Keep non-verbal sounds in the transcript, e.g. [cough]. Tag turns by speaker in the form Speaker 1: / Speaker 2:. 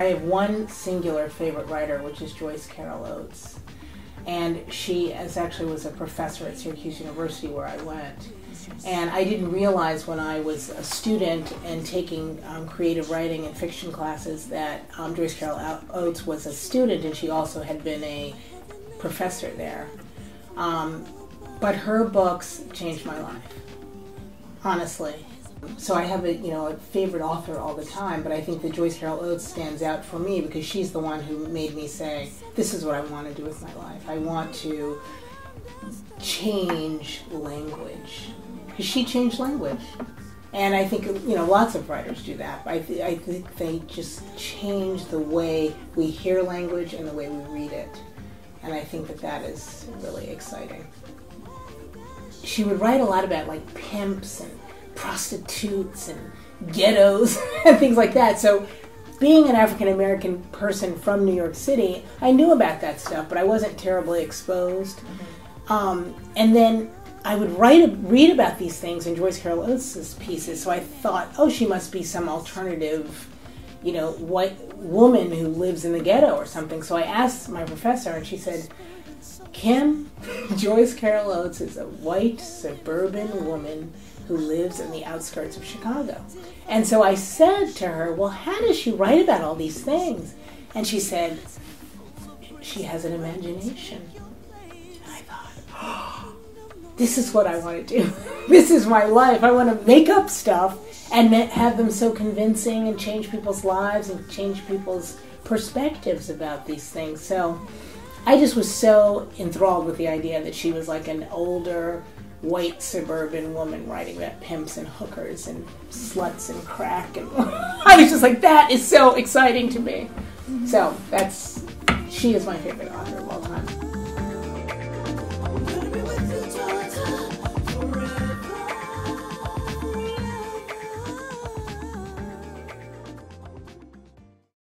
Speaker 1: I have one singular favorite writer, which is Joyce Carol Oates. And she is actually was a professor at Syracuse University where I went. And I didn't realize when I was a student and taking um, creative writing and fiction classes that um, Joyce Carol Oates was a student and she also had been a professor there. Um, but her books changed my life, honestly. So I have a you know a favorite author all the time, but I think that Joyce Carol Oates stands out for me because she's the one who made me say, "This is what I want to do with my life. I want to change language." Because she changed language, and I think you know lots of writers do that. I th- I think they just change the way we hear language and the way we read it, and I think that that is really exciting. She would write a lot about like pimps and prostitutes and ghettos [laughs] and things like that. So, being an African American person from New York City, I knew about that stuff, but I wasn't terribly exposed. Mm-hmm. Um, and then I would write, read about these things in Joyce Carol Oates' pieces. So I thought, oh, she must be some alternative, you know, white woman who lives in the ghetto or something. So I asked my professor, and she said, Kim, Joyce Carol Oates is a white suburban woman who lives in the outskirts of Chicago. And so I said to her, Well, how does she write about all these things? And she said, She has an imagination. And I thought, [gasps] This is what I want to do. [laughs] this is my life. I want to make up stuff and have them so convincing and change people's lives and change people's perspectives about these things. So I just was so enthralled with the idea that she was like an older, white suburban woman writing about pimps and hookers and sluts and crack and [laughs] I was just like that is so exciting to me. So that's she is my favorite author.